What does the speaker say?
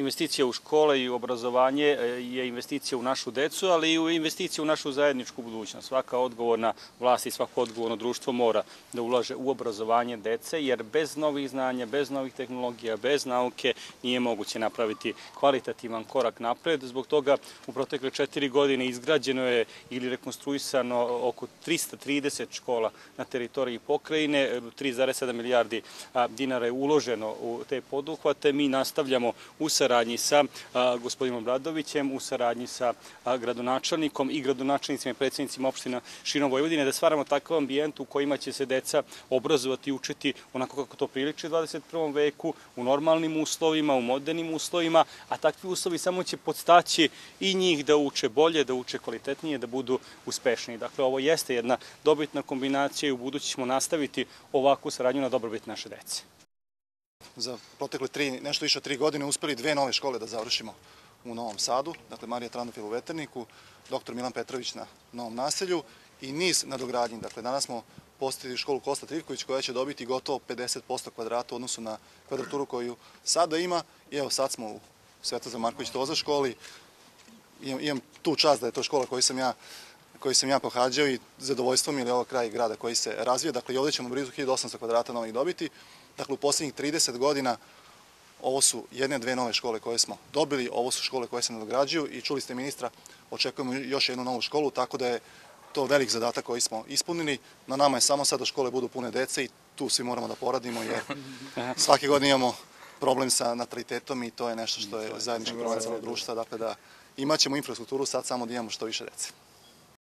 investicija u škole i u obrazovanje e, je investicija u našu decu, ali i u investicija u našu zajedničku budućnost. Svaka odgovorna vlast i svako odgovorno društvo mora da ulaže u obrazovanje dece, jer bez novih znanja, bez novih tehnologija, bez nauke nije moguće napraviti kvalitativan korak napred. Zbog toga u protekle četiri godine izgrađeno je ili rekonstruisano oko 330 škola na teritoriji pokrajine, 3,7 milijardi dinara je uloženo u te poduhvate. Mi nastavljamo u saradnji sa gospodinom Bradovićem, u saradnji sa gradonačelnikom i gradonačelnicima i predsednicima opština širom Vojvodine da stvaramo takav ambijent u kojima će se deca obrazovati i učiti onako kako to priliči u 21. veku, u normalnim uslovima, u modernim uslovima, a takvi uslovi samo će podstaći i njih da uče bolje, da uče kvalitetnije, da budu uspešniji. Dakle, ovo jeste jedna dobitna kombinacija i u budući ćemo nastaviti ovakvu saradnju na dobrobit naše dece. Za protekle tri, nešto više od tri godine uspeli dve nove škole da završimo u Novom Sadu, dakle Marija Tranofil u Veterniku, dr. Milan Petrović na Novom naselju i niz nadogradnji. Dakle, danas smo postavili školu Kosta Trivković koja će dobiti gotovo 50% kvadrata u odnosu na kvadraturu koju sada ima. I evo sad smo u Svetozar Marković Toza školi. Imam, imam tu čast da je to škola koju sam ja koji sam ja pohađao i zadovoljstvo mi je ovo kraj grada koji se razvija. Dakle, i ovde ćemo blizu 1800 kvadrata novih dobiti. Dakle, u poslednjih 30 godina ovo su jedne, dve nove škole koje smo dobili, ovo su škole koje se nadograđuju i čuli ste ministra, očekujemo još jednu novu školu, tako da je to velik zadatak koji smo ispunili. Na nama je samo sad da škole budu pune dece i tu svi moramo da poradimo jer svake godine imamo problem sa natalitetom i to je nešto što je zajednički problem celog društva, dakle da imaćemo infrastrukturu sad samo da imamo što više dece.